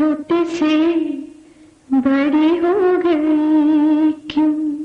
छोटे से बड़ी हो गई क्यों?